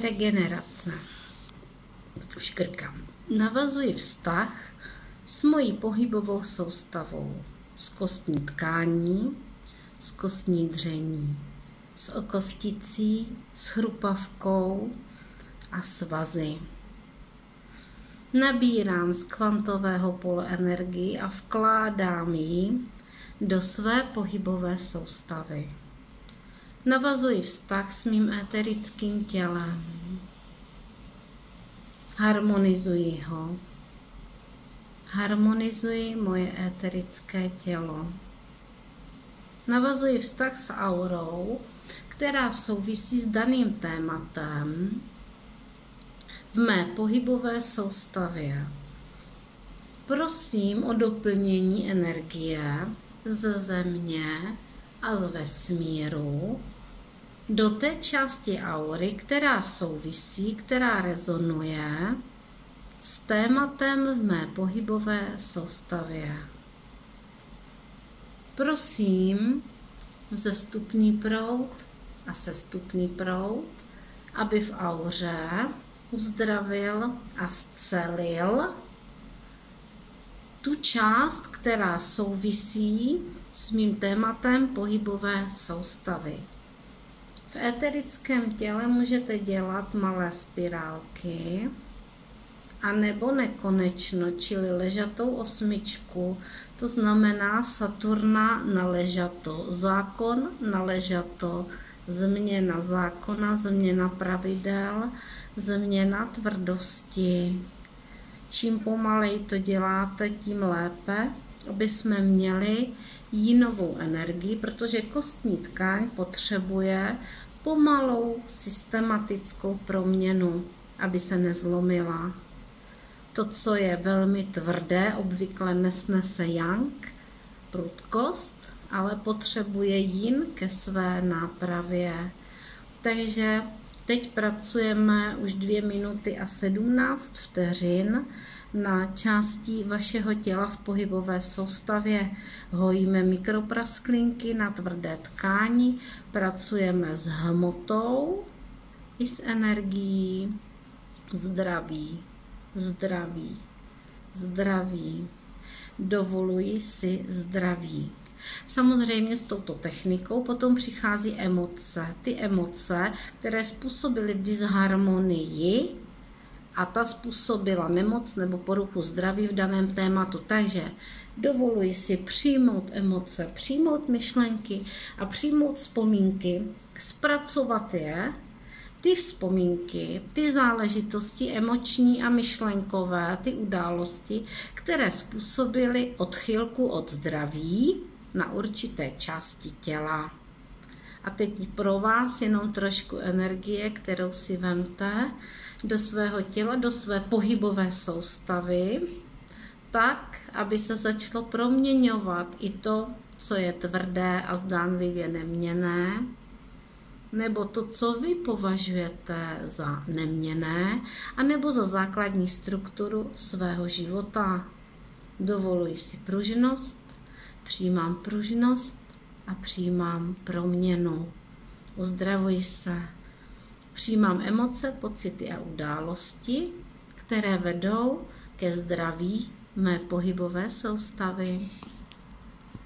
Regenerace. Už krkám. Navazuji vztah s mojí pohybovou soustavou, s kostní tkání, s kostní dření, s okosticí, s chrupavkou a svazy. Nabírám z kvantového pole energii a vkládám ji do své pohybové soustavy. Navazuji vztah s mým éterickým tělem. Harmonizuji ho. Harmonizuji moje éterické tělo. Navazuji vztah s aurou, která souvisí s daným tématem v mé pohybové soustavě. Prosím o doplnění energie ze země a z vesmíru do té části aury, která souvisí, která rezonuje s tématem v mé pohybové soustavě. Prosím zestupný proud a sestupný proud, aby v auře uzdravil a zcelil tu část, která souvisí s mým tématem pohybové soustavy. V éterickém těle můžete dělat malé spirálky a nebo nekonečno, čili ležatou osmičku, to znamená Saturna na ležato, zákon na ležato, změna zákona, změna pravidel, změna tvrdosti. Čím pomalej to děláte, tím lépe, aby jsme měli jinovou energii, protože kostní tkáň potřebuje pomalou systematickou proměnu, aby se nezlomila. To, co je velmi tvrdé, obvykle nesnese yang, prudkost, ale potřebuje jin ke své nápravě. Takže teď pracujeme už 2 minuty a 17 vteřin na části vašeho těla v pohybové soustavě. Hojíme mikroprasklinky na tvrdé tkáni, pracujeme s hmotou i s energií, zdraví, zdraví, zdraví. Dovoluji si zdraví. Samozřejmě s touto technikou potom přichází emoce. Ty emoce, které způsobily disharmonii a ta způsobila nemoc nebo poruchu zdraví v daném tématu. Takže dovoluji si přijmout emoce, přijmout myšlenky a přijmout vzpomínky, zpracovat je, ty vzpomínky, ty záležitosti emoční a myšlenkové, ty události, které způsobily odchylku od zdraví na určité části těla. A teď pro vás jenom trošku energie, kterou si vemte do svého těla, do své pohybové soustavy, tak, aby se začalo proměňovat i to, co je tvrdé a zdánlivě neměné, nebo to, co vy považujete za neměné, anebo za základní strukturu svého života. Dovoluji si pružnost, přijímám pružnost a přijímám proměnu. Uzdravuji se. Přijímám emoce, pocity a události, které vedou ke zdraví mé pohybové soustavy.